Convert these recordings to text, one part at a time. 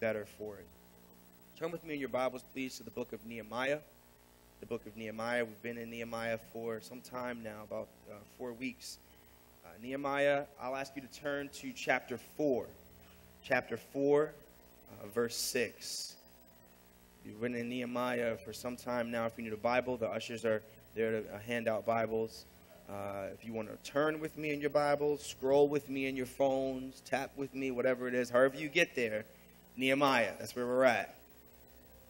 better for it. Turn with me in your Bibles, please, to the book of Nehemiah. The book of Nehemiah. We've been in Nehemiah for some time now, about uh, four weeks. Uh, Nehemiah, I'll ask you to turn to chapter 4. Chapter 4, uh, verse 6. You've been in Nehemiah for some time now. If you need a Bible, the ushers are there to uh, hand out Bibles. Uh, if you want to turn with me in your Bibles, scroll with me in your phones, tap with me, whatever it is, however you get there, Nehemiah. That's where we're at.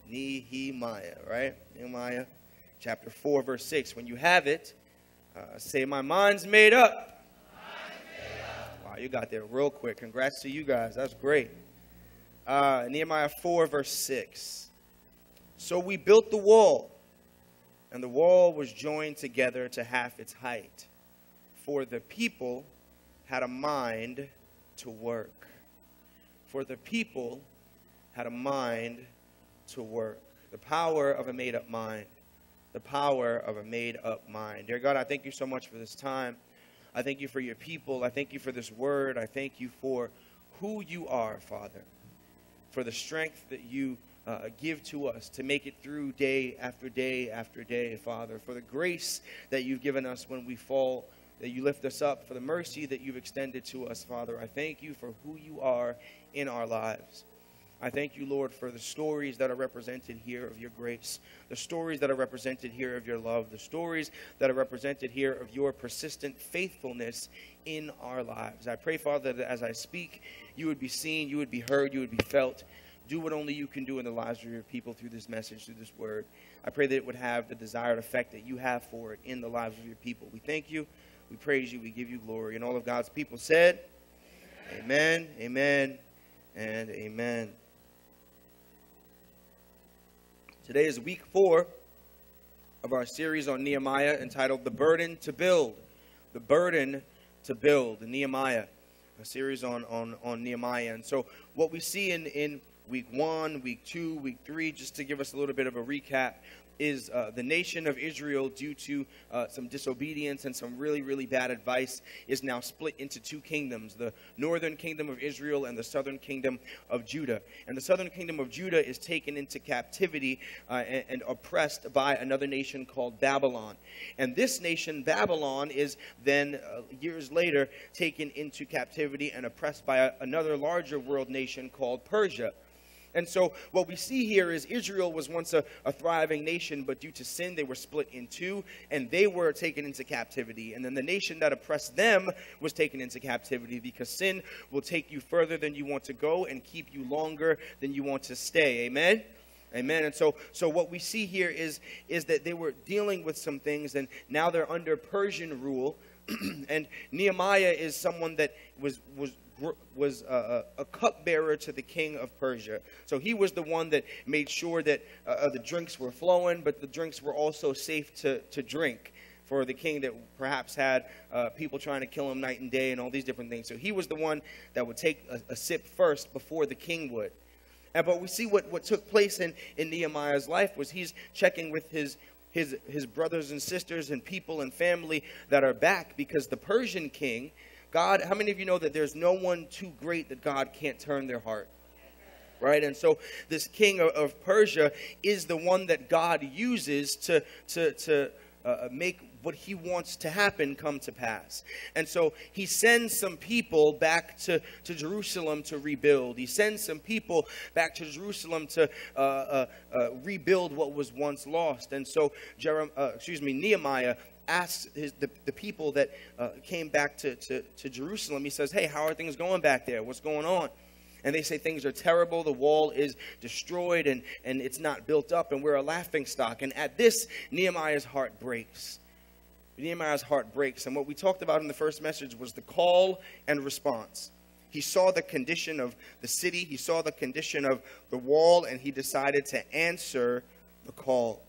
Nehemiah, right? Nehemiah chapter 4, verse 6. When you have it, uh, say, My mind's made up. Wow, you got there real quick. Congrats to you guys. That's great. Uh, Nehemiah 4, verse 6. So we built the wall and the wall was joined together to half its height. For the people had a mind to work. For the people had a mind to work. The power of a made up mind. The power of a made up mind. Dear God, I thank you so much for this time. I thank you for your people. I thank you for this word. I thank you for who you are, Father, for the strength that you uh, give to us to make it through day after day after day, Father, for the grace that you've given us when we fall, that you lift us up, for the mercy that you've extended to us, Father. I thank you for who you are in our lives. I thank you, Lord, for the stories that are represented here of your grace, the stories that are represented here of your love, the stories that are represented here of your persistent faithfulness in our lives. I pray, Father, that as I speak, you would be seen, you would be heard, you would be felt, do what only you can do in the lives of your people through this message, through this word. I pray that it would have the desired effect that you have for it in the lives of your people. We thank you. We praise you. We give you glory. And all of God's people said, Amen, amen, and amen. Today is week four of our series on Nehemiah entitled The Burden to Build. The Burden to Build, Nehemiah, a series on, on, on Nehemiah. And so, what we see in, in week one, week two, week three, just to give us a little bit of a recap, is uh, the nation of Israel, due to uh, some disobedience and some really, really bad advice, is now split into two kingdoms the northern kingdom of Israel and the southern kingdom of Judah. And the southern kingdom of Judah is taken into captivity uh, and, and, oppressed by another nation called Babylon. And this nation, Babylon, is then uh, years later taken into captivity and oppressed by a, another larger world nation called Persia. And so what we see here is Israel was once a, a, thriving nation, but due to sin, they were split in two, and they were taken into captivity. And then the nation that oppressed them was taken into captivity because sin will take you further than you want to go and keep you longer than you want to stay. Amen? Amen. And so, so what we see here is, is that they were dealing with some things, and now they're under Persian rule. and Nehemiah is someone that was, was was a, a, cupbearer to the king of Persia. So he was the one that made sure that uh, uh, the drinks were flowing, but the drinks were also safe to, to drink for the king that perhaps had uh, people trying to kill him night and day and all these different things. So he was the one that would take a, a sip first before the king would. And, but we see what, what took place in, in Nehemiah's life was he's checking with his, his, his brothers and sisters and people and family that are back because the Persian king God, how many of you know that there's no one too great that God can't turn their heart? Right? And so this king of, of Persia is the one that God uses to, to, to uh, make what he wants to happen come to pass. And so he sends some people back to, to Jerusalem to rebuild. He sends some people back to Jerusalem to uh, uh, uh, rebuild what was once lost. And so, Jerem, uh, excuse me, Nehemiah asks his, the, the people that uh, came back to, to, to Jerusalem, he says, Hey, how are things going back there? What's going on? And they say things are terrible, the wall is destroyed, and, and it's not built up, and we're a laughing stock. And at this, Nehemiah's heart breaks. Nehemiah's heart breaks. And what we talked about in the first message was the call and response. He saw the condition of the city, he saw the condition of the wall, and he decided to answer the call.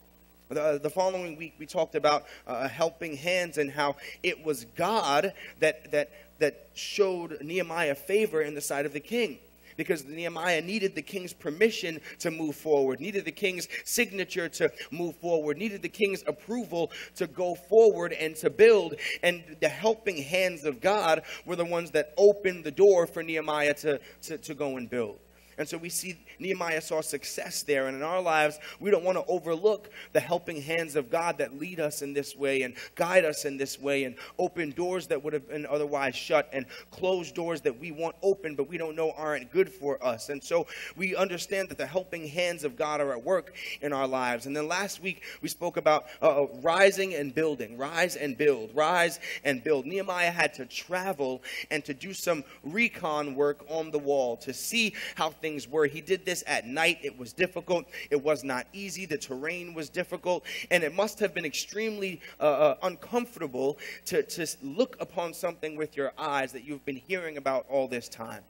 The, the following week, we talked about uh, helping hands and how it was God that, that, that showed Nehemiah favor in the sight of the king because Nehemiah needed the king's permission to move forward, needed the king's signature to move forward, needed the king's approval to go forward and to build. And the helping hands of God were the ones that opened the door for Nehemiah to, to, to go and build. And so we see Nehemiah saw success there. And in our lives, we don't want to overlook the helping hands of God that lead us in this way and guide us in this way and open doors that would have been otherwise shut and close doors that we want open but we don't know aren't good for us. And so we understand that the helping hands of God are at work in our lives. And then last week we spoke about uh, rising and building, rise and build, rise and build. Nehemiah had to travel and to do some recon work on the wall to see how things were. He did this at night. It was difficult. It was not easy. The terrain was difficult. And it must have been extremely uh, uh, uncomfortable to, to look upon something with your eyes that you've been hearing about all this time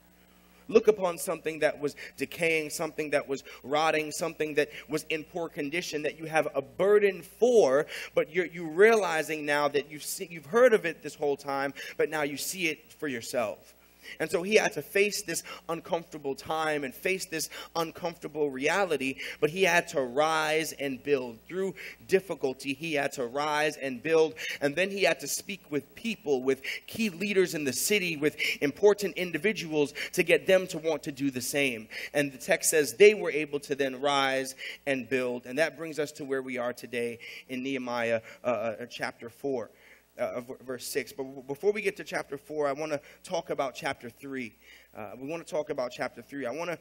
look upon something that was decaying, something that was rotting, something that was in poor condition that you have a burden for, but you're you realizing now that you've seen, you've heard of it this whole time, but now you see it for yourself. And so he had to face this uncomfortable time and face this uncomfortable reality, but he had to rise and build. Through difficulty, he had to rise and build. And then he had to speak with people, with key leaders in the city, with important individuals to get them to want to do the same. And the text says they were able to then rise and build. And that brings us to where we are today in Nehemiah uh, uh chapter 4 uh, verse 6. But before we get to chapter 4, I want to talk about chapter 3. Uh, we want to talk about chapter 3. I want to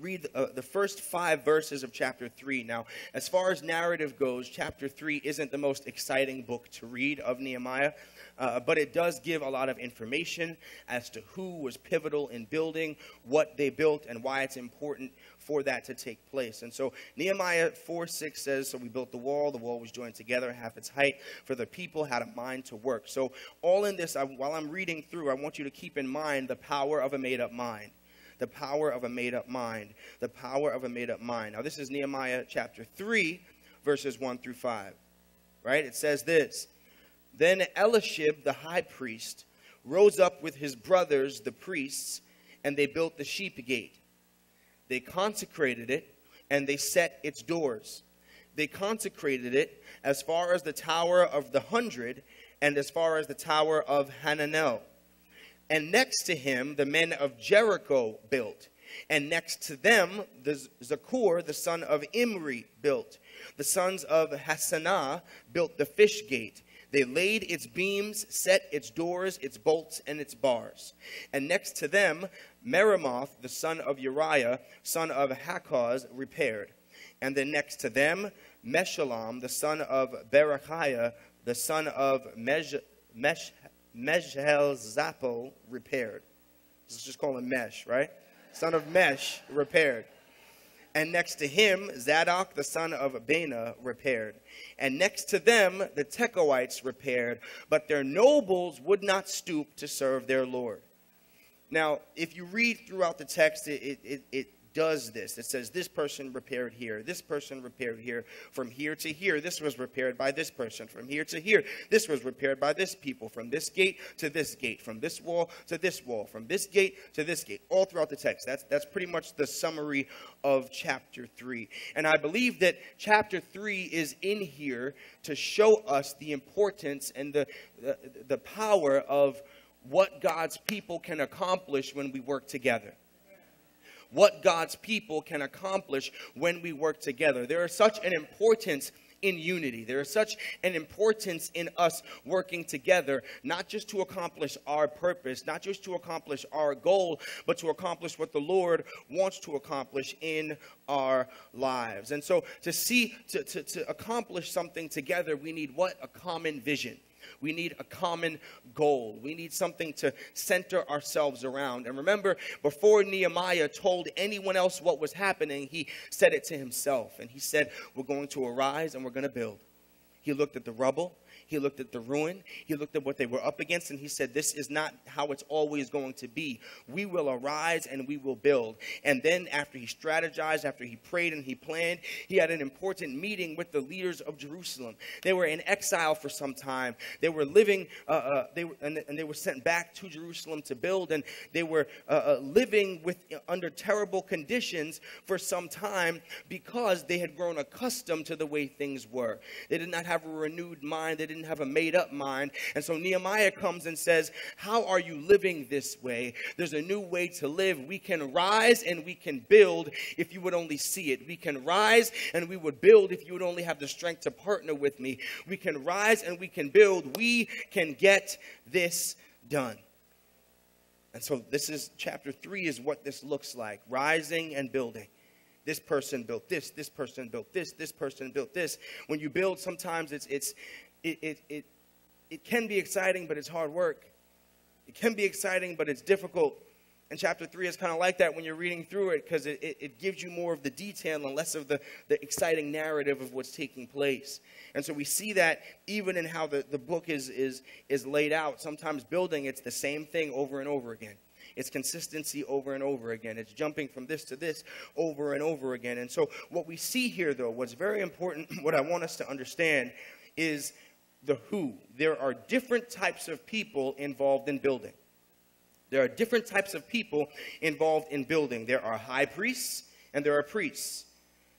read uh, the first five verses of chapter 3. Now, as far as narrative goes, chapter 3 isn't the most exciting book to read of Nehemiah. Uh, but it does give a lot of information as to who was pivotal in building, what they built, and why it's important for that to take place. And so Nehemiah 4 6 says, So we built the wall, the wall was joined together, half its height, for the people had a mind to work. So, all in this, I, while I'm reading through, I want you to keep in mind the power of a made up mind. The power of a made up mind. The power of a made up mind. Now, this is Nehemiah chapter 3, verses 1 through 5. Right? It says this Then Eliashib, the high priest, rose up with his brothers, the priests, and they built the sheep gate they consecrated it and they set its doors. They consecrated it as far as the Tower of the Hundred and as far as the Tower of Hananel. And next to him, the men of Jericho built. And next to them, the Zakur, the son of Imri, built. The sons of Hassenaah built the fish gate. They laid its beams, set its doors, its bolts, and its bars. And next to them, Meremoth, the son of Uriah, son of Hakkoz, repaired. And then next to them, Meshullam, the son of Berechiah, the son of Mesh, Mesh, repaired. Let's just call him Mesh, right? Son of Mesh, repaired. And next to him, Zadok, the son of Baana, repaired. And next to them, the Tekoites repaired. But their nobles would not stoop to serve their Lord. Now, if you read throughout the text, it, it, it does this. It says, This person repaired here, this person repaired here, from here to here, this was repaired by this person, from here to here, this was repaired by this people, from this gate to this gate, from this wall to this wall, from this gate to this gate, all throughout the text. That's, that's pretty much the summary of chapter 3. And I believe that chapter 3 is in here to show us the importance and the, the, the power of what God's people can accomplish when we work together. What God's people can accomplish when we work together. There is such an importance in unity. There is such an importance in us working together, not just to accomplish our purpose, not just to accomplish our goal, but to accomplish what the Lord wants to accomplish in our lives. And so to see, to, to, to accomplish something together, we need what? A common vision. We need a common goal. We need something to center ourselves around. And remember, before Nehemiah told anyone else what was happening, he said it to himself. And he said, We're going to arise and we're going to build. He looked at the rubble he looked at the ruin. He looked at what they were up against, and he said, This is not how it's always going to be. We will arise and we will build. And then, after he strategized, after he prayed and he planned, he had an important meeting with the leaders of Jerusalem. They were in exile for some time. They were living, uh, uh, they were, and, and, they were sent back to Jerusalem to build, and they were uh, uh living with, under terrible conditions for some time because they had grown accustomed to the way things were. They did not have a renewed mind. They did didn't have a made up mind. And so Nehemiah comes and says, How are you living this way? There's a new way to live. We can rise and we can build if you would only see it. We can rise and we would build if you would only have the strength to partner with me. We can rise and we can build. We can get this done. And so this is chapter three is what this looks like rising and building. This person built this, this person built this, this person built this. When you build, sometimes it's, it's, it, it, it, it can be exciting, but it's hard work. It can be exciting, but it's difficult. And chapter 3 is kind of like that when you're reading through it because it, it, it, gives you more of the detail and less of the, the exciting narrative of what's taking place. And so we see that even in how the, the book is, is, is laid out. Sometimes building, it's the same thing over and over again. It's consistency over and over again. It's jumping from this to this over and over again. And so what we see here, though, what's very important, what I want us to understand is the who. There are different types of people involved in building. There are different types of people involved in building. There are high priests and there are priests.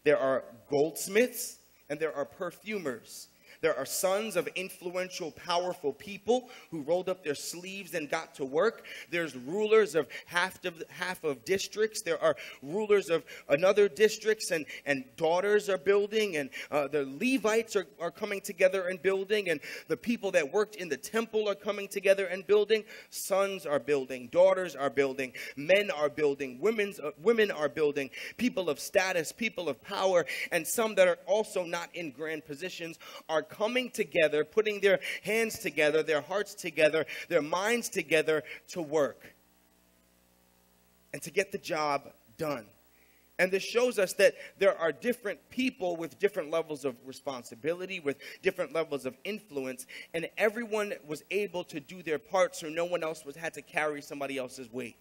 There are goldsmiths and there are perfumers. There are sons of influential, powerful people who rolled up their sleeves and got to work. There's rulers of half of, half of districts. There are rulers of another districts, and, and daughters are building, and uh, the Levites are, are coming together and building, and the people that worked in the temple are coming together and building. Sons are building, daughters are building, men are building, women's, uh, women are building, people of status, people of power, and some that are also not in grand positions are coming together, putting their hands together, their hearts together, their minds together to work and to get the job done. And this shows us that there are different people with different levels of responsibility, with different levels of influence, and everyone was able to do their part so no one else was had to carry somebody else's weight.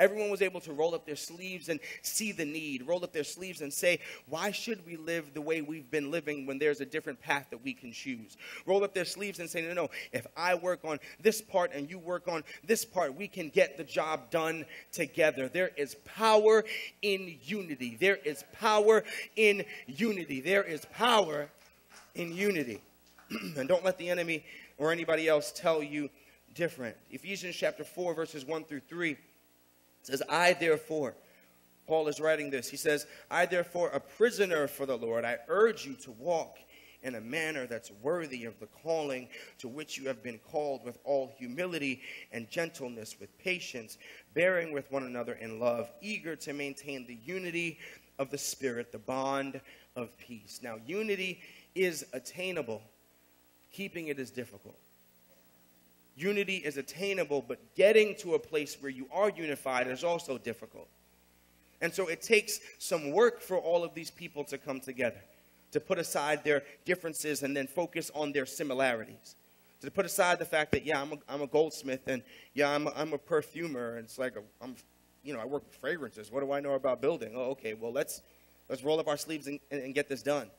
Everyone was able to roll up their sleeves and see the need, roll up their sleeves and say, Why should we live the way we've been living when there's a different path that we can choose? Roll up their sleeves and say, No, no, if I work on this part and you work on this part, we can get the job done together. There is power in unity. There is power in unity. There is power in unity. and don't let the enemy or anybody else tell you different. Ephesians chapter 4, verses 1 through 3 says, I therefore, Paul is writing this. He says, I therefore, a prisoner for the Lord, I urge you to walk in a manner that's worthy of the calling to which you have been called with all humility and gentleness, with patience, bearing with one another in love, eager to maintain the unity of the Spirit, the bond of peace. Now, unity is attainable, keeping it is difficult. Unity is attainable, but getting to a place where you are unified is also difficult. And so it takes some work for all of these people to come together, to put aside their differences and then focus on their similarities. To put aside the fact that, yeah, I'm a, I'm a goldsmith and, yeah, I'm a, I'm a perfumer. And it's like, I'm, you know, I work with fragrances. What do I know about building? Oh, okay, well, let's, let's roll up our sleeves and, and get this done.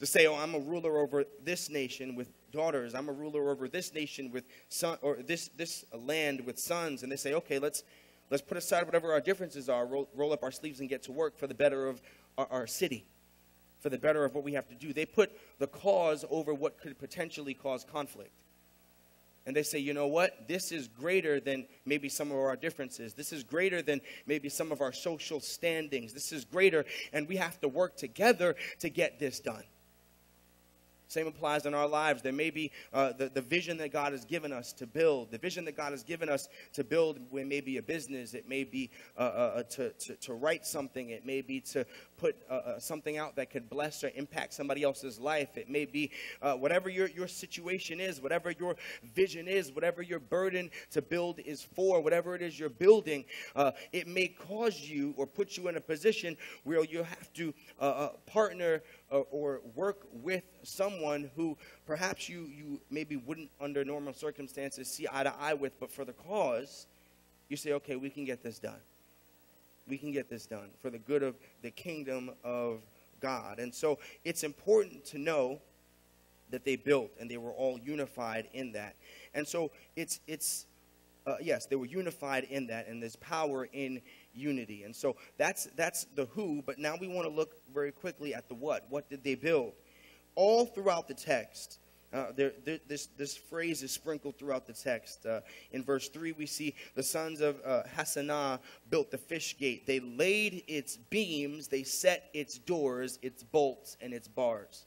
To say, oh, I'm a ruler over this nation with daughters. I'm a ruler over this nation with son, or this this land with sons. And they say, okay, let's let's put aside whatever our differences are, roll, roll up our sleeves and get to work for the better of our, our city, for the better of what we have to do. They put the cause over what could potentially cause conflict. And they say, you know what? This is greater than maybe some of our differences. This is greater than maybe some of our social standings. This is greater, and we have to work together to get this done. Same applies in our lives. There may be uh, the, the vision that God has given us to build, the vision that God has given us to build, it may be a business, it may be uh, uh, uh, to, to, to, write something, it may be to put uh, uh, something out that could bless or impact somebody else's life, it may be whatever your, your situation is, whatever your vision is, whatever your burden to build is for, whatever it is you're building, it may cause you or put you in a position where you have to partner uh, or work with someone who perhaps you, you maybe wouldn't, under normal circumstances, see eye to eye with, but for the cause, you say, okay, we can get this done. We can get this done for the good of the kingdom of God. And so it's important to know that they built and they were all unified in that. And so it's, it's uh, yes, they were unified in that, and there's power in unity. And so that's that's the who, but now we want to look very quickly at the what. What did they build? All throughout the text, uh, there, there, this, this phrase is sprinkled throughout the text. Uh, in verse 3, we see the sons of uh, Hassenaah built the fish gate. They laid its beams, they set its doors, its bolts, and its bars.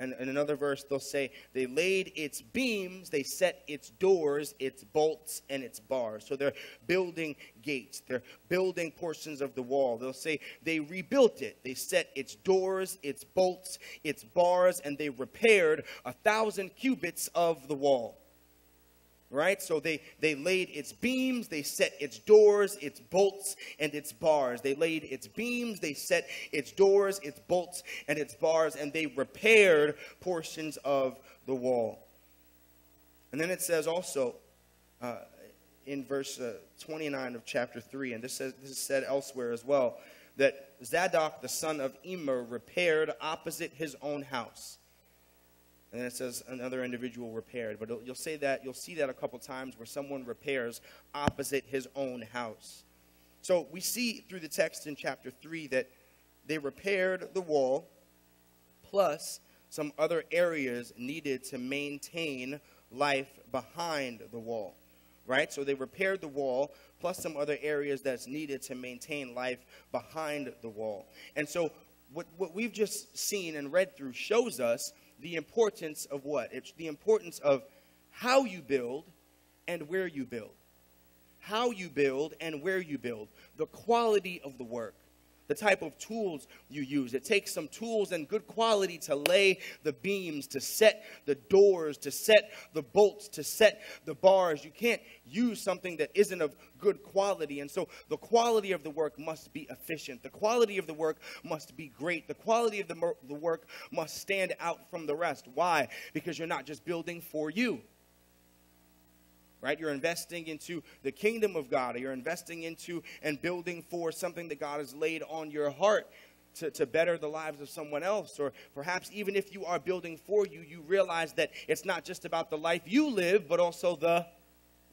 And in another verse, they'll say, They laid its beams, they set its doors, its bolts, and its bars. So they're building gates, they're building portions of the wall. They'll say, They rebuilt it. They set its doors, its bolts, its bars, and they repaired a thousand cubits of the wall right? So they, they laid its beams, they set its doors, its bolts, and its bars. They laid its beams, they set its doors, its bolts, and its bars, and they repaired portions of the wall. And then it says also uh, in verse uh, 29 of chapter 3, and this, says, this is said elsewhere as well, that Zadok, the son of Immer, repaired opposite his own house and then it says another individual repaired. But you'll say that you'll see that a couple times where someone repairs opposite his own house. So we see through the text in chapter 3 that they repaired the wall plus some other areas needed to maintain life behind the wall. Right? So they repaired the wall plus some other areas that's needed to maintain life behind the wall. And so what, what we've just seen and read through shows us the importance of what? It's the importance of how you build and where you build. How you build and where you build. The quality of the work the type of tools you use. It takes some tools and good quality to lay the beams, to set the doors, to set the bolts, to set the bars. You can't use something that isn't of good quality. And so the quality of the work must be efficient. The quality of the work must be great. The quality of the, the work must stand out from the rest. Why? Because you're not just building for you right? You're investing into the kingdom of God, or you're investing into and building for something that God has laid on your heart. To, to better the lives of someone else, or perhaps even if you are building for you, you realize that it's not just about the life you live, but also the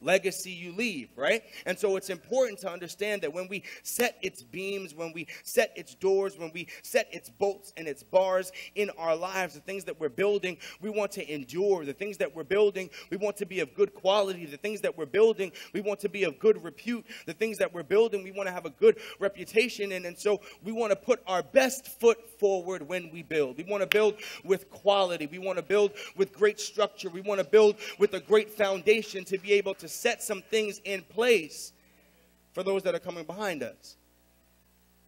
legacy you leave, right? And so it's important to understand that when we set its beams, when we set its doors, when we set its bolts and its bars in our lives, the things that we're building, we want to endure. The things that we're building, we want to be of good quality. The things that we're building, we want to be of good repute. The things that we're building, we want to have a good reputation. And, and so we want to put our best foot forward when we build. We want to build with quality. We want to build with great structure. We want to build with a great foundation to be able to set some things in place for those that are coming behind us.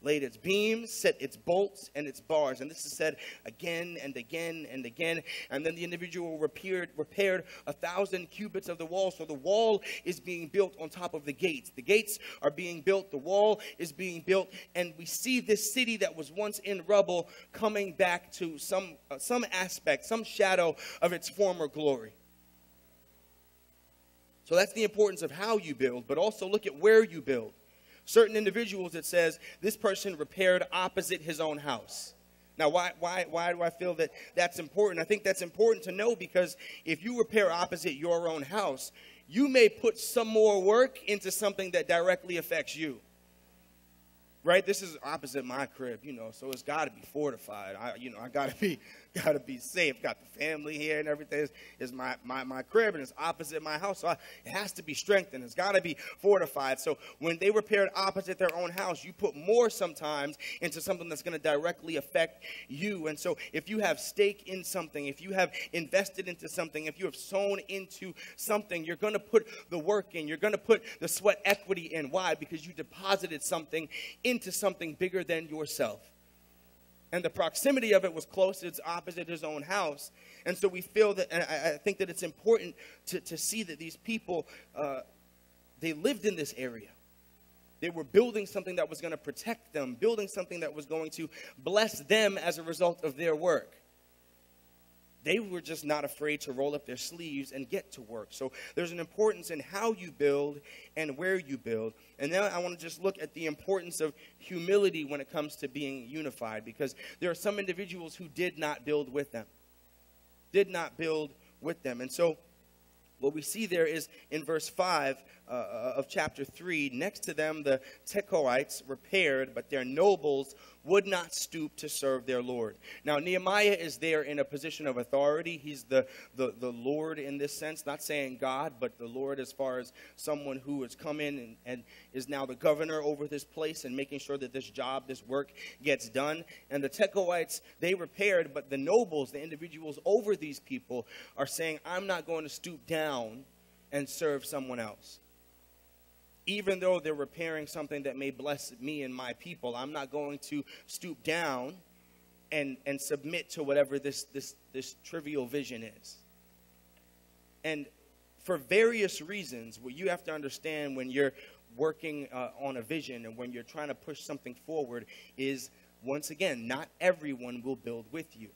Laid its beams, set its bolts and its bars. And this is said again and again and again. And then the individual repaired, repaired a thousand cubits of the wall. So the wall is being built on top of the gates. The gates are being built, the wall is being built. And we see this city that was once in rubble coming back to some, uh, some aspect, some shadow of its former glory. So that's the importance of how you build, but also look at where you build. Certain individuals, it says, this person repaired opposite his own house. Now, why, why, why do I feel that that's important? I think that's important to know because if you repair opposite your own house, you may put some more work into something that directly affects you. Right? This is opposite my crib, you know, so it's got to be fortified. I, you know, I got to be got to be safe. Got the family here and everything. Is, my, my, my crib and it's opposite my house. So I, it has to be strengthened. It's got to be fortified. So when they repaired opposite their own house, you put more sometimes into something that's going to directly affect you. And so if you have stake in something, if you have invested into something, if you have sown into something, you're going to put the work in. You're going to put the sweat equity in. Why? Because you deposited something into something bigger than yourself and the proximity of it was close, it's opposite his own house. And so we feel that, and I, think that it's important to, to see that these people, uh, they lived in this area. They were building something that was going to protect them, building something that was going to bless them as a result of their work they were just not afraid to roll up their sleeves and get to work. So there's an importance in how you build and where you build. And now I want to just look at the importance of humility when it comes to being unified because there are some individuals who did not build with them. Did not build with them. And so what we see there is in verse 5 uh, uh, of chapter 3 next to them the tekoites repaired but their nobles would not stoop to serve their lord. Now nehemiah is there in a position of authority. He's the, the, the lord in this sense not saying god but the lord as far as someone who has come in and, and is now the governor over this place and making sure that this job this work gets done. And the tekoites they repaired but the nobles the individuals over these people are saying i'm not going to stoop down and serve someone else even though they're repairing something that may bless me and my people, I'm not going to stoop down and, and submit to whatever this, this, this trivial vision is. And for various reasons, what you have to understand when you're working uh, on a vision and when you're trying to push something forward is, once again, not everyone will build with you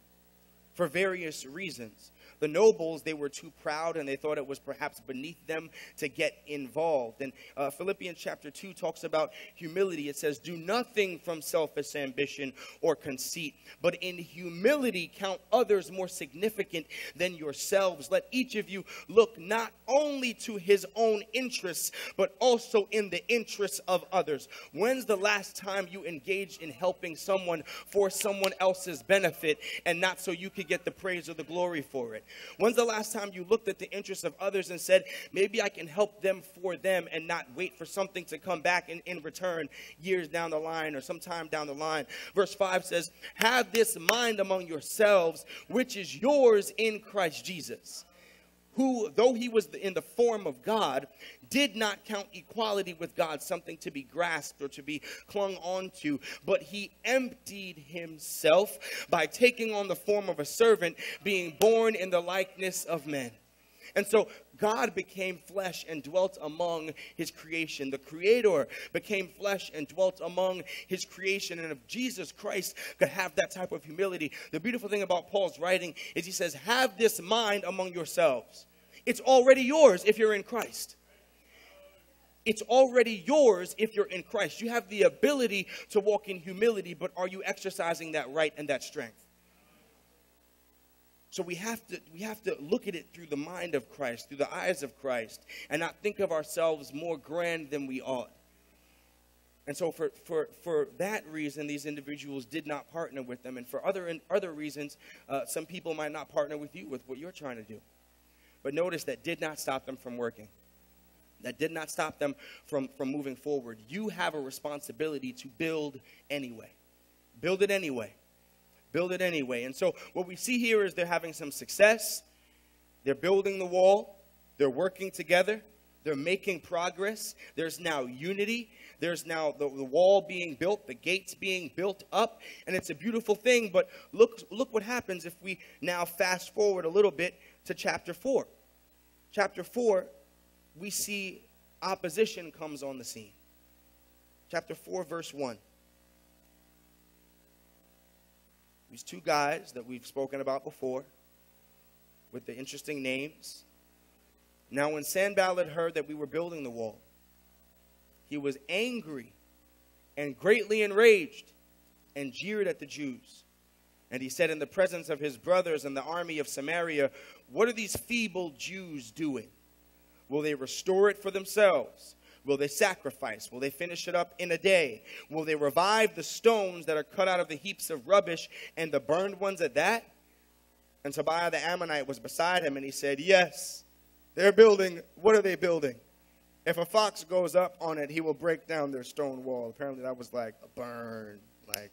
for various reasons. The nobles, they were too proud and they thought it was perhaps beneath them to get involved. And uh, Philippians chapter 2 talks about humility. It says, Do nothing from selfish ambition or conceit, but in humility count others more significant than yourselves. Let each of you look not only to his own interests, but also in the interests of others. When's the last time you engaged in helping someone for someone else's benefit and not so you could get the praise or the glory for it? When's the last time you looked at the interests of others and said, maybe I can help them for them and not wait for something to come back in, in return years down the line or sometime down the line? Verse 5 says, Have this mind among yourselves, which is yours in Christ Jesus who, though he was in the form of God, did not count equality with God something to be grasped or to be clung onto, but he emptied himself by taking on the form of a servant, being born in the likeness of men. And so God became flesh and dwelt among his creation. The Creator became flesh and dwelt among his creation. And if Jesus Christ could have that type of humility, the beautiful thing about Paul's writing is he says, Have this mind among yourselves. It's already yours if you're in Christ. It's already yours if you're in Christ. You have the ability to walk in humility, but are you exercising that right and that strength? So we have to we have to look at it through the mind of Christ, through the eyes of Christ, and not think of ourselves more grand than we ought. And so for, for, for that reason, these individuals did not partner with them. And for other, other reasons, uh, some people might not partner with you with what you're trying to do. But notice that did not stop them from working. That did not stop them from, from moving forward. You have a responsibility to build anyway. Build it anyway build it anyway. And so what we see here is they're having some success. They're building the wall. They're working together. They're making progress. There's now unity. There's now the, the wall being built, the gates being built up, and it's a beautiful thing. But look, look what happens if we now fast forward a little bit to chapter 4. Chapter 4, we see opposition comes on the scene. Chapter 4, verse 1. These two guys that we've spoken about before with the interesting names. Now, when Sanballat heard that we were building the wall, he was angry and greatly enraged and jeered at the Jews. And he said in the presence of his brothers and the army of Samaria, What are these feeble Jews doing? Will they restore it for themselves? Will they sacrifice? Will they finish it up in a day? Will they revive the stones that are cut out of the heaps of rubbish and the burned ones at that? And Tobiah the Ammonite was beside him, and he said, Yes, they're building. What are they building? If a fox goes up on it, he will break down their stone wall. Apparently, that was like a burn. Like,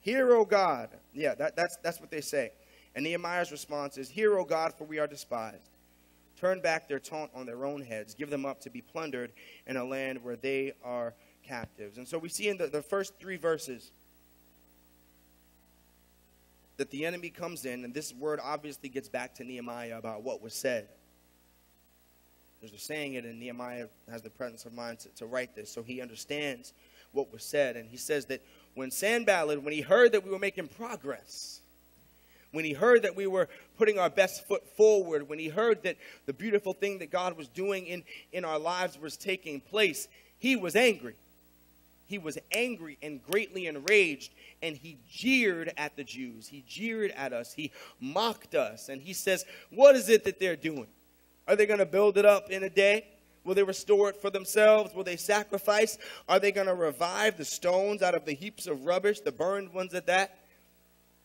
Hear, O God. Yeah, that, that's, that's what they say. And Nehemiah's response is, Hear, O God, for we are despised. Turn back their taunt on their own heads. Give them up to be plundered in a land where they are captives. And so we see in the, the first three verses that the enemy comes in, and this word obviously gets back to Nehemiah about what was said. Because they're saying it, and Nehemiah has the presence of mind to, to write this, so he understands what was said. And he says that when Sanballat, when he heard that we were making progress, when he heard that we were putting our best foot forward, when he heard that the beautiful thing that God was doing in, in our lives was taking place, he was angry. He was angry and greatly enraged, and he jeered at the Jews. He jeered at us. He mocked us, and he says, What is it that they're doing? Are they going to build it up in a day? Will they restore it for themselves? Will they sacrifice? Are they going to revive the stones out of the heaps of rubbish, the burned ones at that?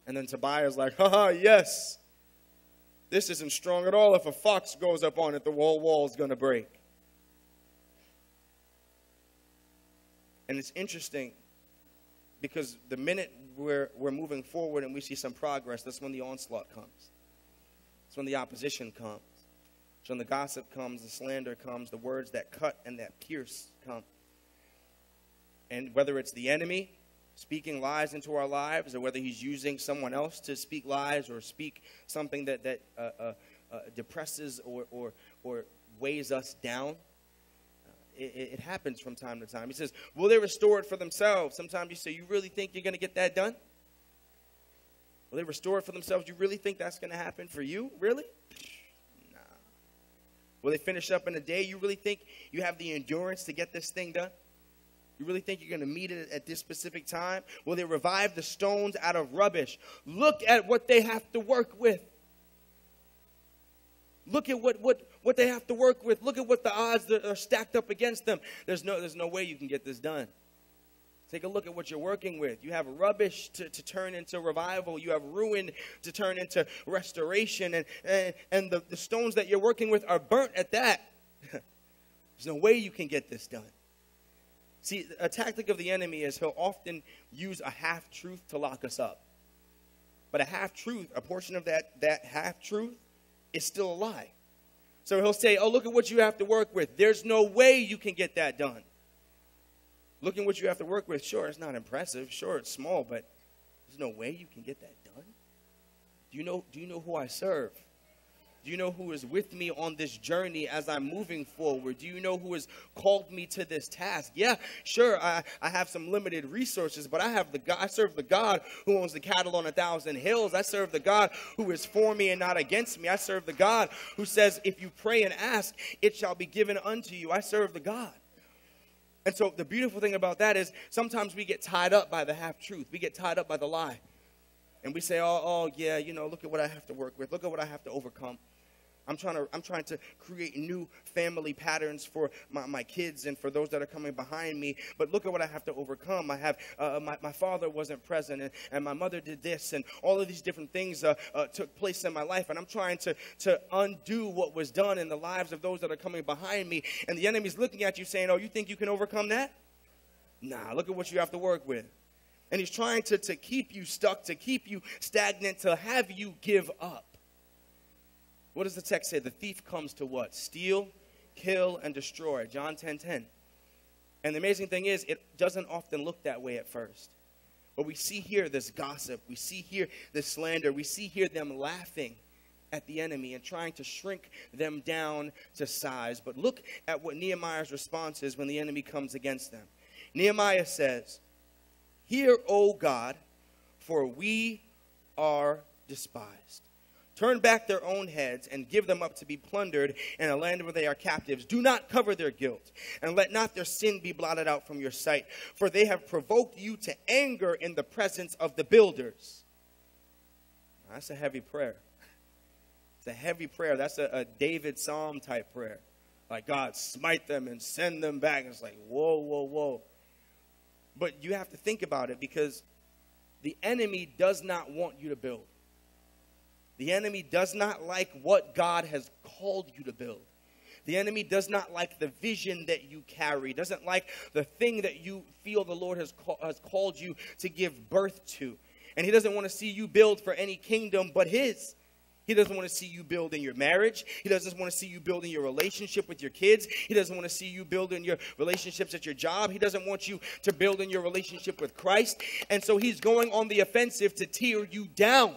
And then Tobiah's like, haha, yes. This isn't strong at all. If a fox goes up on it, the whole wall is going to break. And it's interesting because the minute we're, we're moving forward and we see some progress, that's when the onslaught comes. That's when the opposition comes. It's when the gossip comes, the slander comes, the words that cut and that pierce come. And whether it's the enemy speaking lies into our lives, or whether he's using someone else to speak lies or speak something that, that uh, uh, uh, depresses or, or, or weighs us down, it, it, happens from time to time. He says, Will they restore it for themselves? Sometimes you say, You really think you're going to get that done? Will they restore it for themselves? You really think that's going to happen for you? Really? Nah. Will they finish up in a day? You really think you have the endurance to get this thing done? You really think you're going to meet it at this specific time? Will they revive the stones out of rubbish? Look at what they have to work with. Look at what, what, what they have to work with. Look at what the odds that are stacked up against them. There's no, there's no way you can get this done. Take a look at what you're working with. You have rubbish to, to turn into revival. You have ruin to turn into restoration. And, and, and the, the stones that you're working with are burnt at that. There's no way you can get this done. See, a tactic of the enemy is he'll often use a half truth to lock us up. But a half truth, a portion of that, that half truth, is still a lie. So he'll say, Oh, look at what you have to work with. There's no way you can get that done. Look at what you have to work with. Sure, it's not impressive. Sure, it's small, but there's no way you can get that done. Do you know, do you know who I serve? Do you know who is with me on this journey as I'm moving forward? Do you know who has called me to this task? Yeah, sure, I, I have some limited resources, but I have the God, I serve the God who owns the cattle on a thousand hills. I serve the God who is for me and not against me. I serve the God who says, if you pray and ask, it shall be given unto you. I serve the God. And so the beautiful thing about that is sometimes we get tied up by the half truth. We get tied up by the lie. And we say, oh, oh, yeah, you know, look at what I have to work with. Look at what I have to overcome. I'm trying to, I'm trying to create new family patterns for my, my kids and for those that are coming behind me. But look at what I have to overcome. I have, uh, my, my father wasn't present and, and my mother did this and all of these different things uh, uh, took place in my life. And I'm trying to, to undo what was done in the lives of those that are coming behind me. And the enemy's looking at you saying, oh, you think you can overcome that? Nah, look at what you have to work with. And he's trying to, to keep you stuck, to keep you stagnant, to have you give up. What does the text say? The thief comes to what? Steal, kill, and destroy. John 10 10. And the amazing thing is, it doesn't often look that way at first. But we see here this gossip. We see here this slander. We see here them laughing at the enemy and trying to shrink them down to size. But look at what Nehemiah's response is when the enemy comes against them. Nehemiah says, Hear, O God, for we are despised. Turn back their own heads and give them up to be plundered in a land where they are captives. Do not cover their guilt, and let not their sin be blotted out from your sight, for they have provoked you to anger in the presence of the builders. That's a heavy prayer. It's a heavy prayer. That's a, a David Psalm type prayer. Like, God, smite them and send them back. It's like, whoa, whoa, whoa. But you have to think about it because the enemy does not want you to build. The enemy does not like what God has called you to build. The enemy does not like the vision that you carry, doesn't like the thing that you feel the Lord has, has called you to give birth to. And he doesn't want to see you build for any kingdom but his. He doesn't want to see you build in your marriage. He doesn't want to see you build in your relationship with your kids. He doesn't want to see you build in your relationships at your job. He doesn't want you to build in your relationship with Christ. And so he's going on the offensive to tear you down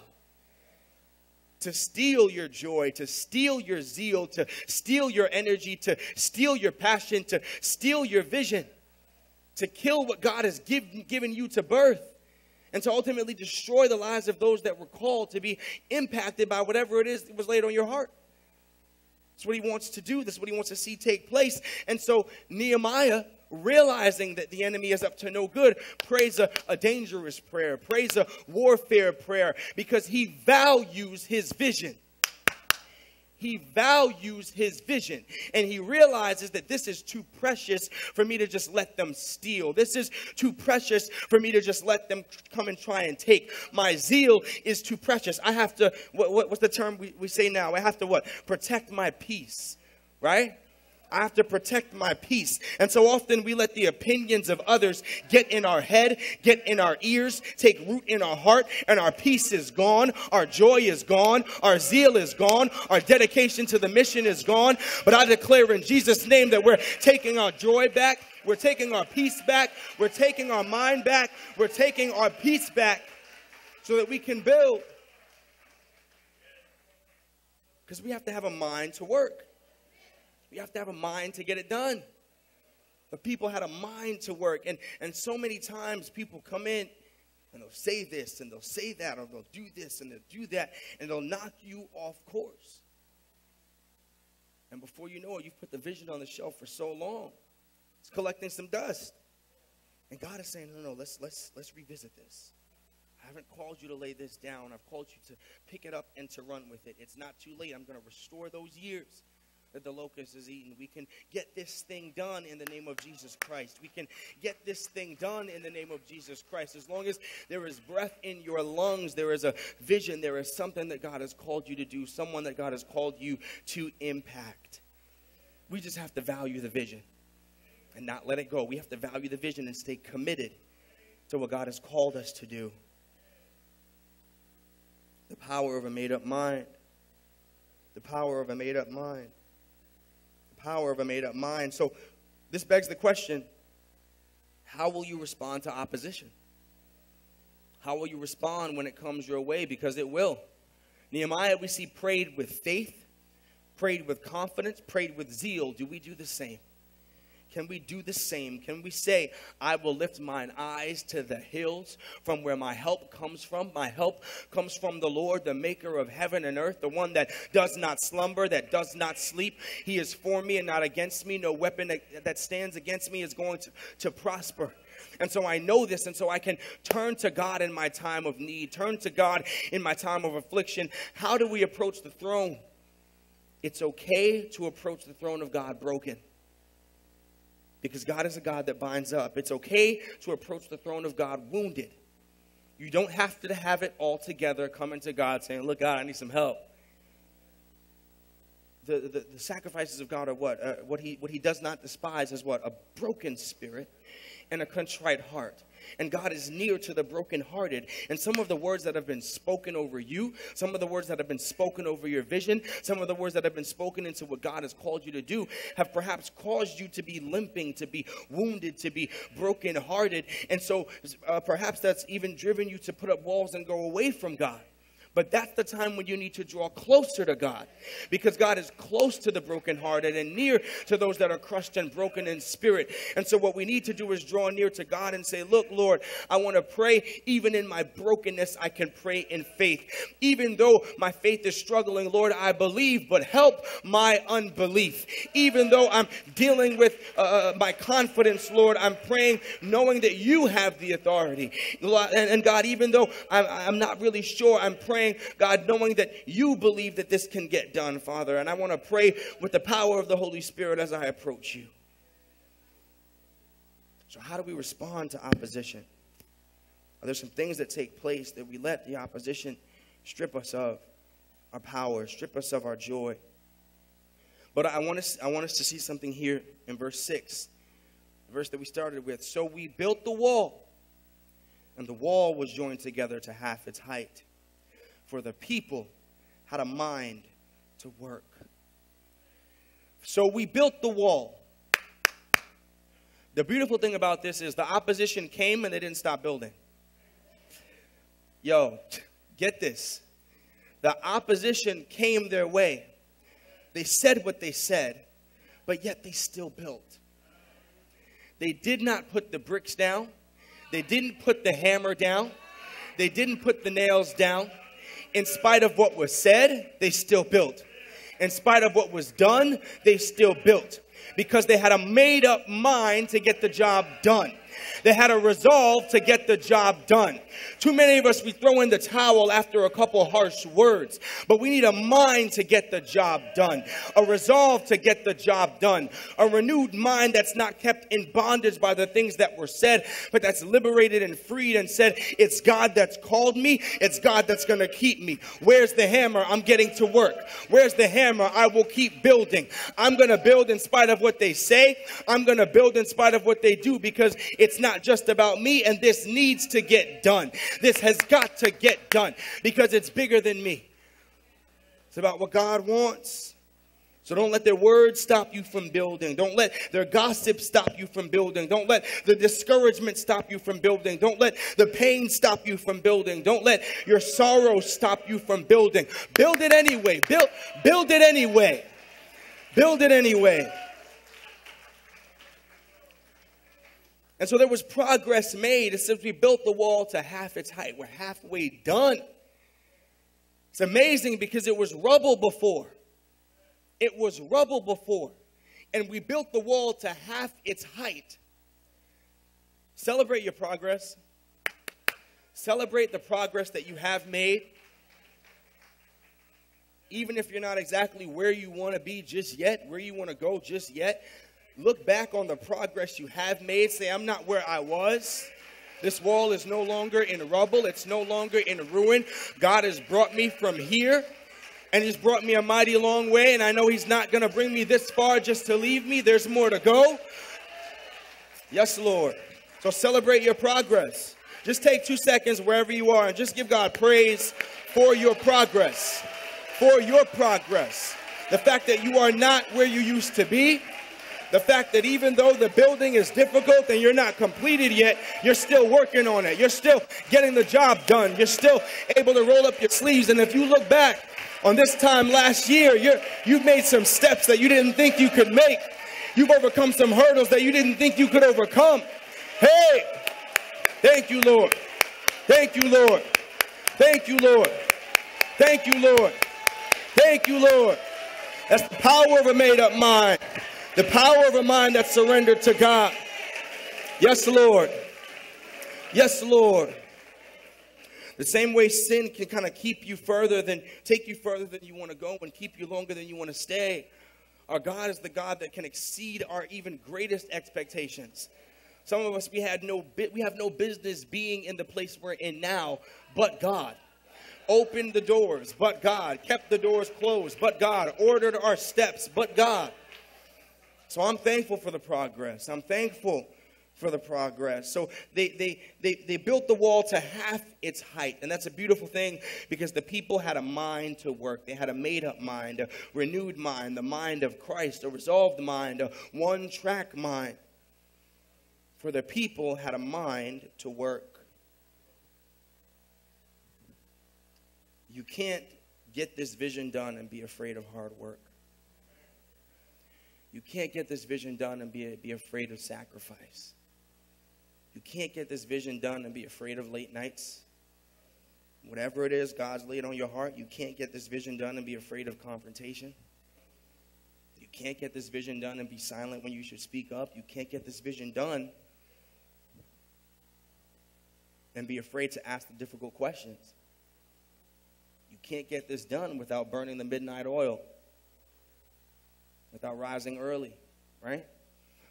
to steal your joy, to steal your zeal, to steal your energy, to steal your passion, to steal your vision, to kill what God has give, given you to birth, and to ultimately destroy the lives of those that were called to be impacted by whatever it is that was laid on your heart. That's what he wants to do. That's what he wants to see take place. And so Nehemiah realizing that the enemy is up to no good, prays a, a dangerous prayer, prays a warfare prayer because he values his vision. he values his vision and he realizes that this is too precious for me to just let them steal. This is too precious for me to just let them come and try and take. My zeal is too precious. I have to, what, what, what's the term we, we say now? I have to what? Protect my peace, right? I have to protect my peace. And so often we let the opinions of others get in our head, get in our ears, take root in our heart, and our peace is gone. Our joy is gone. Our zeal is gone. Our dedication to the mission is gone. But I declare in Jesus' name that we're taking our joy back. We're taking our peace back. We're taking our mind back. We're taking our peace back so that we can build. Because we have to have a mind to work. You have to have a mind to get it done. But people had a mind to work. And, and so many times people come in and they'll say this and they'll say that, or they'll do this and they'll do that, and they'll knock you off course. And before you know it, you've put the vision on the shelf for so long. It's collecting some dust. And God is saying, no, no, let's let's let's revisit this. I haven't called you to lay this down. I've called you to pick it up and to run with it. It's not too late. I'm going to restore those years that the locust is eaten. We can get this thing done in the name of Jesus Christ. We can get this thing done in the name of Jesus Christ. As long as there is breath in your lungs, there is a vision, there is something that God has called you to do, someone that God has called you to impact. We just have to value the vision and not let it go. We have to value the vision and stay committed to what God has called us to do. The power of a made up mind. The power of a made up mind power of a made up mind. So this begs the question how will you respond to opposition? How will you respond when it comes your way? Because it will. Nehemiah, we see, prayed with faith, prayed with confidence, prayed with zeal. Do we do the same? Can we do the same? Can we say, I will lift mine eyes to the hills from where my help comes from? My help comes from the Lord, the maker of heaven and earth, the one that does not slumber, that does not sleep. He is for me and not against me. No weapon that, stands against me is going to, to prosper. And so I know this, and so I can turn to God in my time of need, turn to God in my time of affliction. How do we approach the throne? It's okay to approach the throne of God broken because God is a God that binds up. It's okay to approach the throne of God wounded. You don't have to have it all together, coming to God saying, Look, God, I need some help. The, the, the sacrifices of God are what? Uh, what, he, what he does not despise is what? A broken spirit and a contrite heart and God is near to the brokenhearted. And some of the words that have been spoken over you, some of the words that have been spoken over your vision, some of the words that have been spoken into what God has called you to do have perhaps caused you to be limping, to be wounded, to be brokenhearted. And so uh, perhaps that's even driven you to put up walls and go away from God. But that's the time when you need to draw closer to God because God is close to the brokenhearted and near to those that are crushed and broken in spirit. And so, what we need to do is draw near to God and say, Look, Lord, I want to pray. Even in my brokenness, I can pray in faith. Even though my faith is struggling, Lord, I believe, but help my unbelief. Even though I'm dealing with uh, uh my confidence, Lord, I'm praying knowing that you have the authority. And, God, even though I'm, I'm not really sure, I'm praying praying, God, knowing that you believe that this can get done, Father. And I want to pray with the power of the Holy Spirit as I approach you. So, how do we respond to opposition? Are there some things that take place that we let the opposition strip us of our power, strip us of our joy? But I want us, I want us to see something here in verse 6, the verse that we started with. So we built the wall, and the wall was joined together to half its height for the people had a mind to work. So we built the wall. The beautiful thing about this is the opposition came and they didn't stop building. Yo, get this. The opposition came their way. They said what they said, but yet they still built. They did not put the bricks down. They didn't put the hammer down. They didn't put the nails down. In spite of what was said, they still built. In spite of what was done, they still built because they had a made up mind to get the job done. They had a resolve to get the job done. Too many of us, we throw in the towel after a couple harsh words, but we need a mind to get the job done, a resolve to get the job done, a renewed mind that's not kept in bondage by the things that were said, but that's liberated and freed and said, it's God that's called me. It's God that's going to keep me. Where's the hammer? I'm getting to work. Where's the hammer? I will keep building. I'm going to build in spite of what they say. I'm going to build in spite of what they do because it's not just about me and this needs to get done. This has got to get done because it's bigger than me. It's about what God wants. So don't let their words stop you from building. Don't let their gossip stop you from building. Don't let the discouragement stop you from building. Don't let the pain stop you from building. Don't let your sorrow stop you from building. Build it anyway. Build, build it anyway. Build it anyway. And so there was progress made. It says we built the wall to half its height. We're halfway done. It's amazing because it was rubble before. It was rubble before, and we built the wall to half its height. Celebrate your progress. Celebrate the progress that you have made. Even if you're not exactly where you want to be just yet, where you want to go just yet, look back on the progress you have made. Say, I'm not where I was. This wall is no longer in rubble, it's no longer in ruin. God has brought me from here and he's brought me a mighty long way, and I know he's not going to bring me this far just to leave me. There's more to go. Yes, Lord. So celebrate your progress. Just take two seconds wherever you are and just give God praise for your progress. For your progress. The fact that you are not where you used to be. The fact that even though the building is difficult and you're not completed yet, you're still working on it. You're still getting the job done. You're still able to roll up your sleeves. And if you look back on this time last year, you're, you've made some steps that you didn't think you could make. You've overcome some hurdles that you didn't think you could overcome. Hey, thank you, Lord. Thank you, Lord. Thank you, Lord. Thank you, Lord. Thank you, Lord. That's the power of a made up mind. The power of a mind that's surrendered to God. Yes, Lord. Yes, Lord. The same way sin can kind of keep you further than, take you further than you want to go and keep you longer than you want to stay. Our God is the God that can exceed our even greatest expectations. Some of us, we, had no, we have no business being in the place we're in now, but God opened the doors, but God kept the doors closed, but God ordered our steps, but God. So I'm thankful for the progress. I'm thankful for the progress. So they, they, they, they built the wall to half its height. And that's a beautiful thing because the people had a mind to work. They had a made up mind, a renewed mind, the mind of Christ, a resolved mind, a one track mind. For the people had a mind to work. You can't get this vision done and be afraid of hard work. You can't get this vision done and be, be afraid of sacrifice. You can't get this vision done and be afraid of late nights. Whatever it is God's laid on your heart, you can't get this vision done and be afraid of confrontation. You can't get this vision done and be silent when you should speak up. You can't get this vision done and be afraid to ask the difficult questions. You can't get this done without burning the midnight oil, without rising early, right?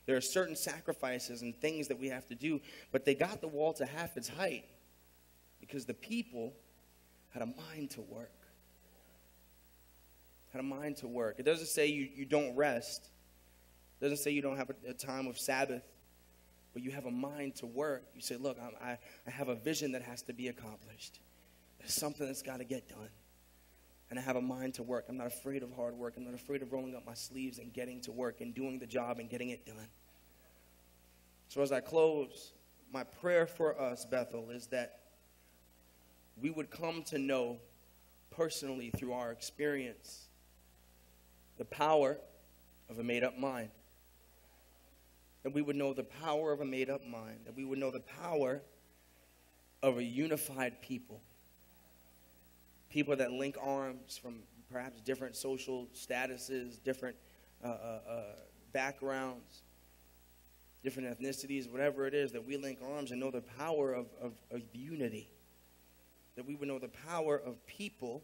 There are certain sacrifices and things that we have to do, but they got the wall to half its height because the people had a mind to work. Had a mind to work. It doesn't say you, you don't rest, it doesn't say you don't have a, a time of Sabbath, but you have a mind to work. You say, Look, I, I have a vision that has to be accomplished, there's something that's got to get done and I have a mind to work. I'm not afraid of hard work. I'm not afraid of rolling up my sleeves and getting to work and doing the job and getting it done. So, as I close, my prayer for us, Bethel, is that we would come to know personally through our experience the power of a made up mind. That we would know the power of a made up mind. That we would know the power of a unified people people that link arms from perhaps different social statuses, different uh, uh, uh, backgrounds, different ethnicities, whatever it is, that we link arms and know the power of, of, of unity. That we would know the power of people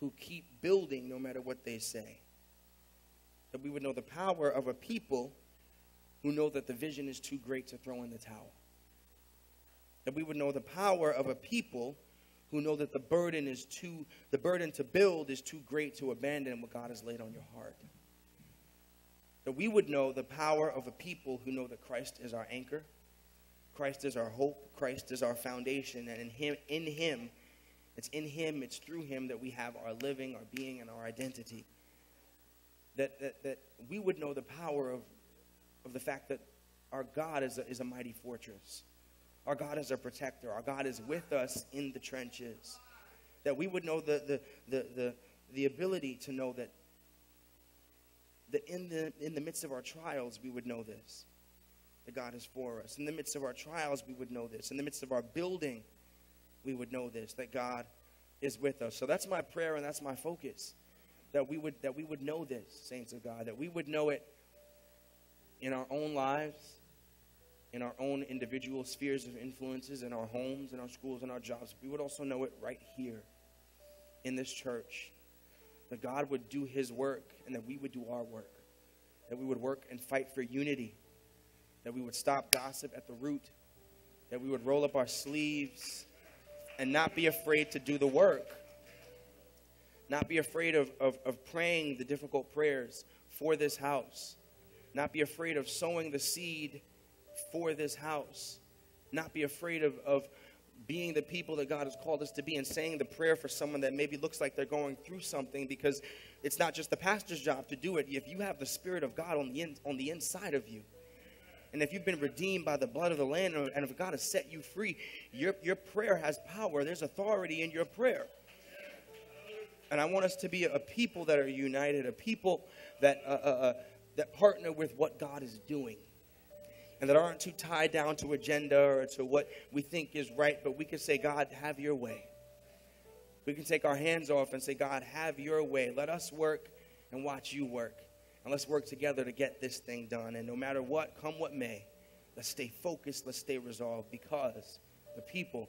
who keep building no matter what they say. That we would know the power of a people who know that the vision is too great to throw in the towel. That we would know the power of a people who know that the burden is too the burden to build is too great to abandon what God has laid on your heart. That we would know the power of a people who know that Christ is our anchor, Christ is our hope, Christ is our foundation, and in him in him it's in him, it's through him that we have our living, our being, and our identity. That, that, that we would know the power of, of the fact that our God is a, is a mighty fortress our God is our protector. Our God is with us in the trenches. That we would know the, the, the, the, the ability to know that, that in, the, in the midst of our trials, we would know this that God is for us. In the midst of our trials, we would know this. In the midst of our building, we would know this that God is with us. So that's my prayer and that's my focus. That we would that we would know this, saints of God, that we would know it in our own lives, in our own individual spheres of influences, in our homes, in our schools, in our jobs. We would also know it right here in this church. That God would do his work and that we would do our work. That we would work and fight for unity. That we would stop gossip at the root. That we would roll up our sleeves and not be afraid to do the work. Not be afraid of, of, of praying the difficult prayers for this house. Not be afraid of sowing the seed for this house. Not be afraid of, of being the people that God has called us to be and saying the prayer for someone that maybe looks like they're going through something because it's not just the pastor's job to do it. If you have the Spirit of God on the, in, on the inside of you, and if you've been redeemed by the blood of the Lamb, and if God has set you free, your, your prayer has power. There's authority in your prayer. And I want us to be a people that are united, a people that, uh, uh, uh that partner with what God is doing and that aren't too tied down to agenda or to what we think is right, but we can say, God, have your way. We can take our hands off and say, God, have your way. Let us work and watch you work. And let's work together to get this thing done. And no matter what, come what may, let's stay focused, let's stay resolved because the people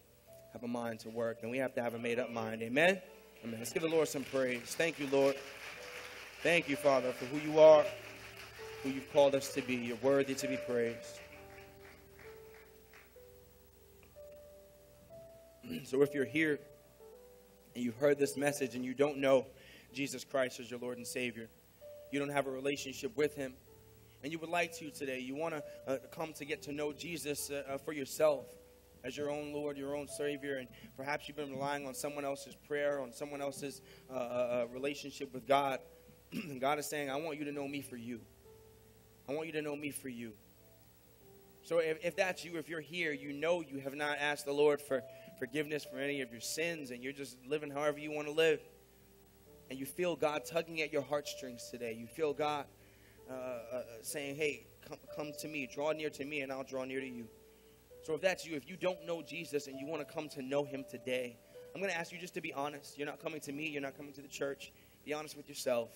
have a mind to work and we have to have a made up mind. Amen? Amen. Let's give the Lord some praise. Thank you, Lord. Thank you, Father, for who you are who you've called us to be. You're worthy to be praised. So if you're here and you've heard this message and you don't know Jesus Christ as your Lord and Savior, you don't have a relationship with Him, and you would like to today, you want to uh, come to get to know Jesus uh, uh, for yourself as your own Lord, your own Savior, and perhaps you've been relying on someone else's prayer, on someone else's uh, uh, uh relationship with God. and God is saying, I want you to know me for you. I want you to know me for you. So if, if that's you, if you're here, you know you have not asked the Lord for forgiveness for any of your sins and you're just living however you want to live. And you feel God tugging at your heartstrings today. You feel God uh, uh, saying, hey, come, come to me, draw near to me, and I'll draw near to you. So if that's you, if you don't know Jesus and you want to come to know him today, I'm going to ask you just to be honest. You're not coming to me, you're not coming to the church. Be honest with yourself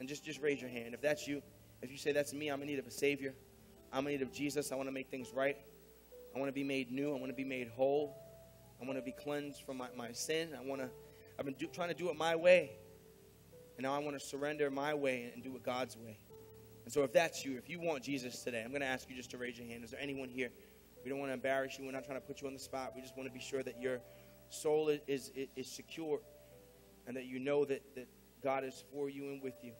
and just, just raise your hand. If that's you, if you say, That's me, I'm in need of a Savior. I'm in need of Jesus. I want to make things right. I want to be made new. I want to be made whole. I want to be cleansed from my, my sin. I want to, I've been do, trying to do it my way. And now I want to surrender my way and do it God's way. And so if that's you, if you want Jesus today, I'm going to ask you just to raise your hand. Is there anyone here? We don't want to embarrass you. We're not trying to put you on the spot. We just want to be sure that your soul is, is, is secure and that you know that, that God is for you and with you.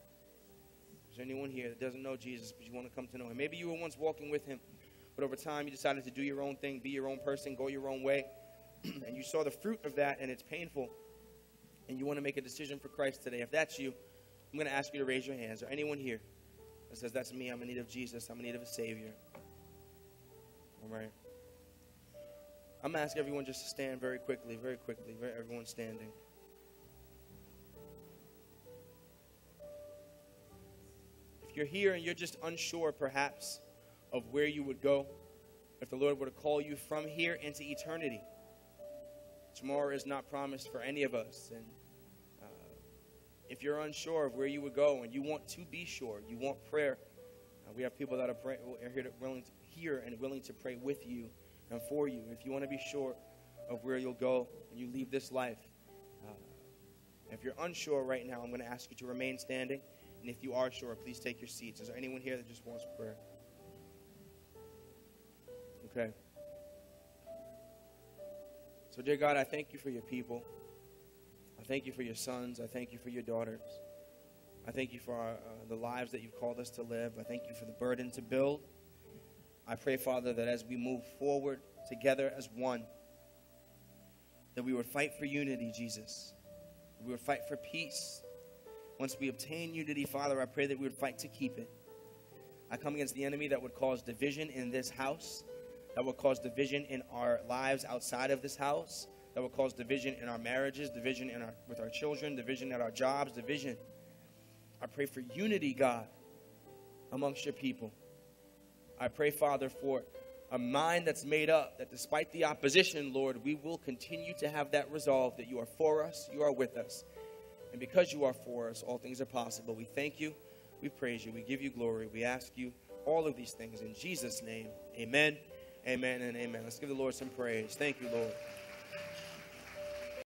Is there anyone here that doesn't know Jesus, but you want to come to know him? Maybe you were once walking with him, but over time you decided to do your own thing, be your own person, go your own way, and you saw the fruit of that, and it's painful, and you want to make a decision for Christ today. If that's you, I'm going to ask you to raise your hands. Or anyone here that says, That's me, I'm in need of Jesus, I'm in need of a Savior. All right. I'm going to ask everyone just to stand very quickly, very quickly, everyone standing. You're here and you're just unsure, perhaps, of where you would go, if the Lord were to call you from here into eternity, tomorrow is not promised for any of us. And uh, if you're unsure of where you would go and you want to be sure, you want prayer, uh, we have people that are, pray, are here, to, willing to, here and willing to pray with you and for you. If you want to be sure of where you'll go when you leave this life, uh, if you're unsure right now, I'm going to ask you to remain standing. And if you are sure, please take your seats. Is there anyone here that just wants prayer? Okay. So, dear God, I thank you for your people. I thank you for your sons. I thank you for your daughters. I thank you for our, uh, the lives that you've called us to live. I thank you for the burden to build. I pray, Father, that as we move forward together as one, that we would fight for unity, Jesus. We would fight for peace. Once we obtain unity, Father, I pray that we would fight to keep it. I come against the enemy that would cause division in this house, that would cause division in our lives outside of this house, that would cause division in our marriages, division in our, with our children, division at our jobs, division. I pray for unity, God, amongst your people. I pray, Father, for a mind that's made up that despite the opposition, Lord, we will continue to have that resolve that you are for us, you are with us. And because you are for us, all things are possible. We thank you, we praise you, we give you glory, we ask you all of these things in Jesus' name. Amen, amen, and amen. Let's give the Lord some praise. Thank you, Lord.